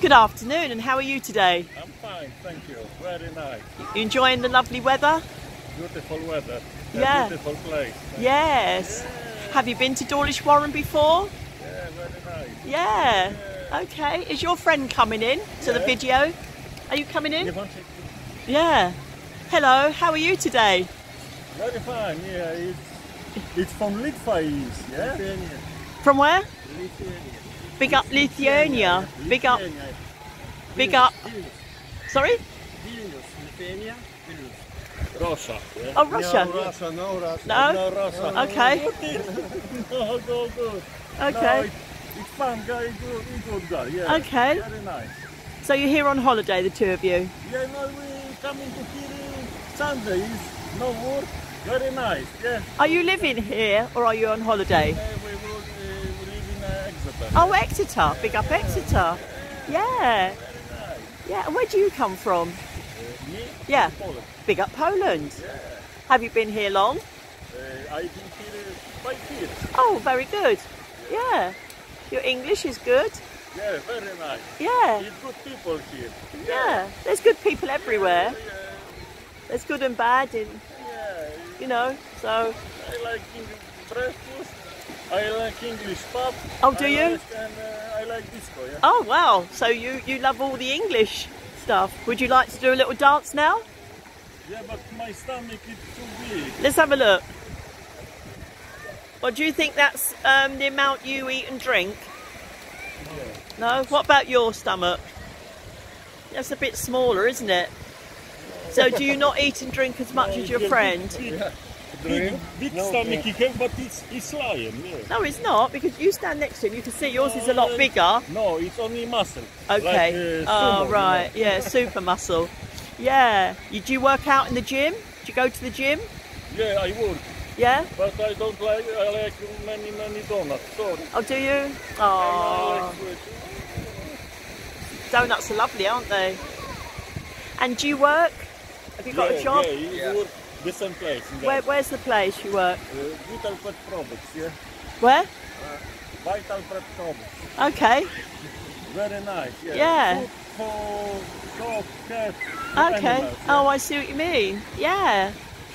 Good afternoon, and how are you today? I'm fine, thank you. Very nice. You enjoying the lovely weather? Beautiful weather. A Yeah. Beautiful place. Yes. Have you been to Dawlish Warren before? Yeah, very nice. Yeah. Okay. Is your friend coming in to the video? Are you coming in? Yeah. Hello, how are you today? Very fine, yeah. It's, it's from Litva, is, yeah? From where? Lithuania. Big up Lithuania. Big up, big up. Sorry? Vilnius, Lithuania, Vilnius. Russia. Yeah? Oh, Russia. No Russia, no Russia. No? No, Russia. Okay. no, go good. No, Okay. it, it's fun guy, good, he good guy, yeah. Okay. Very nice. So you're here on holiday, the two of you? Yeah, no, we coming to here Sundays, no work. Very nice, yeah. Are you living here or are you on holiday? Uh, we will uh, we live in uh, Exeter. Oh, Exeter. Big up Exeter. Yeah. Yeah. And where do you come from? Yeah. Poland. Big up Poland. Have you been here long? Uh, I've been here five years. Oh, very good. Yeah. Your English is good. Yeah, very nice. Yeah. It's good people here. Yeah. There's good people everywhere. Yeah, There's good and bad, yeah. you know. So. I like breakfast. I like English pop. Oh, do I you? Like, and uh, I like disco, yeah. Oh wow. So you you love all the English stuff. Would you like to do a little dance now? Yeah, but my stomach is too big. Let's have a look. Or do you think that's um, the amount you eat and drink? No? What about your stomach? That's a bit smaller, isn't it? So do you not eat and drink as much as your friend? Big, big No, stomach he have, but it's, it's lying, yeah. No, it's not, because you stand next to him, you can see yours is a lot bigger. No, it's only muscle. Okay. Like, uh, oh, sumo, you right. know. Yeah, super muscle. Yeah. You, do you work out in the gym? Do you go to the gym? Yeah, I work, Yeah? but I don't like. I like many, many donuts. Sorry. Oh, do you? And Oh, like sweet. donuts are lovely, aren't they? And do you work? Have you got yeah, a job? Yeah, you Yeah. The same place. In Where, where's the place you work? uh, Vital Pet Products, yeah. Where? Vital Pet Products. Okay. Very nice. Yeah. Yeah. Food for dog, cat, Okay. animals, yeah. Oh, I see what you mean. Yeah.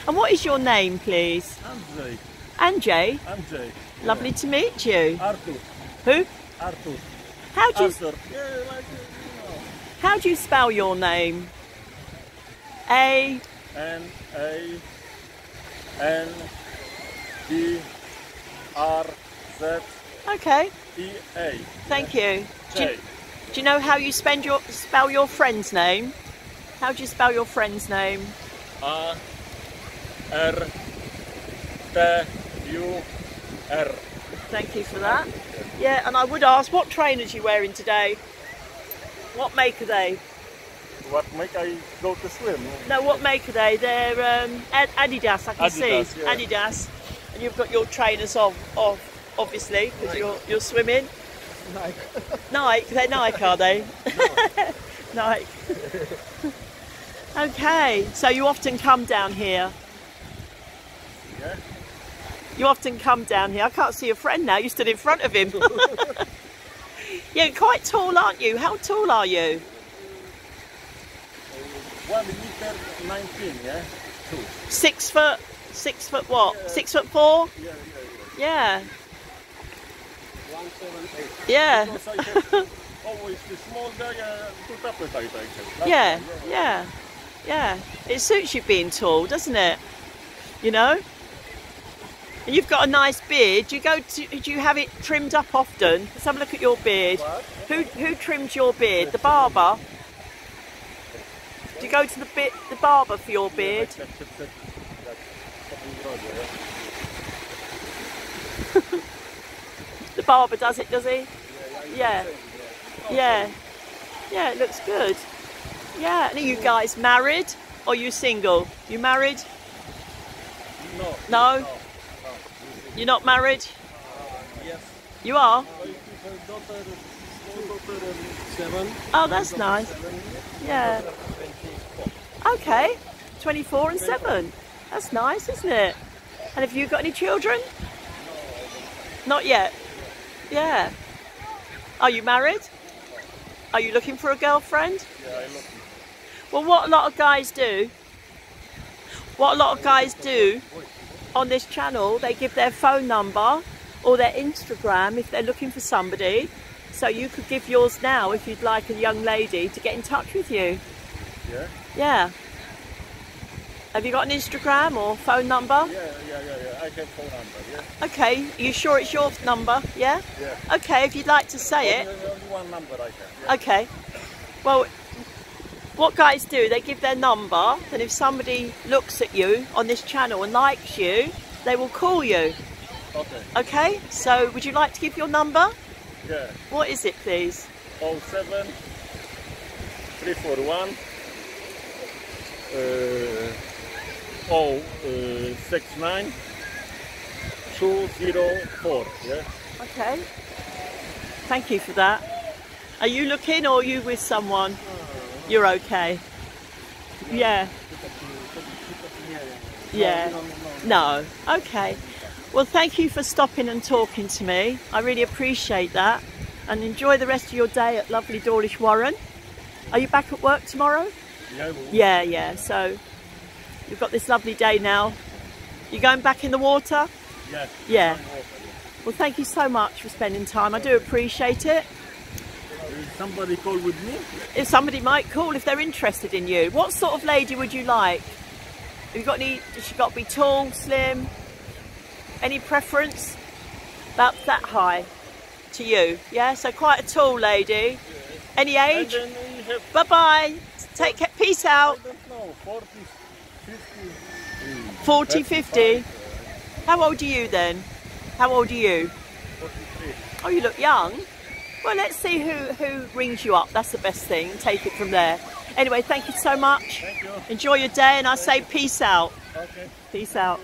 And what is your name, please? Andrzej. Anjay. Andrzej. Lovely to meet you. Artur. Who? Artur. How do you Arthur. Yeah, like you know. how do you spell your name? A N A N D R Z Okay. E A. Thank you. Do, you. Do you know how you spend your spell your friend's name? How do you spell your friend's name? A R T U R. Thank you for that. Yeah, and I would ask, what trainers you wearing today? What make are they? What make I go to swim? No, what make are they? They're um, Adidas, I can Adidas, see. yeah. Adidas. And you've got your trainers on, off, obviously, because you're, you're swimming. Nike. Nike, they're Nike, are they? Nike. okay, so you often come down here. Yeah. You often come down here. I can't see your friend now. You stood in front of him. You're quite tall, aren't you? How tall are you? One meter nineteen. Yeah. Two. Six foot. Six foot what? Six foot four? Yeah, yeah, Yeah. One seven eight. Yeah. yeah. Because I have always the small guy uh, put appetite. I have. Yeah. Yeah. Yeah. It suits you being tall, doesn't it? You know. And you've got a nice beard. Do you go to? Do you have it trimmed up often? Let's have a look at your beard. What? Who who trims your beard? The barber. Do you go to the bit the barber for your beard? The barber does it, does he? Yeah. Yeah. Yeah, it looks good. Yeah. And are you guys married or you single? You married? No. No? You're not married? Yes. You are? I keep a daughter, daughter, Seven. Oh, that's nice. Yeah. Okay. 24 and 7. That's nice, isn't it? And have you got any children? Not yet. Yeah. Are you married? Are you looking for a girlfriend? Yeah, I look. Well, what a lot of guys do, what a lot of guys do on this channel, they give their phone number or their Instagram if they're looking for somebody. So you could give yours now if you'd like a young lady to get in touch with you. Yeah? Yeah. Have you got an Instagram or phone number? Yeah, yeah, yeah, yeah. I have phone number, yeah? Okay, are you sure it's your number? Yeah? Yeah. Okay, if you'd like to say it. Only, only one number I have. Yeah? Okay. Well, what guys do, they give their number, and if somebody looks at you on this channel and likes you, they will call you. Okay. Okay? So, would you like to give your number? Yeah. What is it, please? 07 341 uh, Uh, uh, 069 204. Yeah? Okay. Thank you for that. Are you looking or are you with someone? You're okay. Yeah. Yeah. No. Okay. Well, thank you for stopping and talking to me. I really appreciate that. And enjoy the rest of your day at lovely Dawlish Warren. Are you back at work tomorrow? Yeah. Yeah. So you've got this lovely day now. You going back in the water? Yeah. Yeah. Well, thank you so much for spending time. I do appreciate it. Somebody call with me? If somebody might call if they're interested in you. What sort of lady would you like? Have you got any? Has she got to be tall, slim? Any preference? About that high to you? Yeah. So quite a tall lady. Any age? Then we have, Bye bye. Take care. Peace out. Know, 40, 50. 40, 50. How old are you then? How old are you? 43. Oh, you look young. Well, let's see who, who rings you up. That's the best thing. Take it from there. Anyway, thank you so much. Thank you. Enjoy your day, and I say peace out. Okay. Peace out.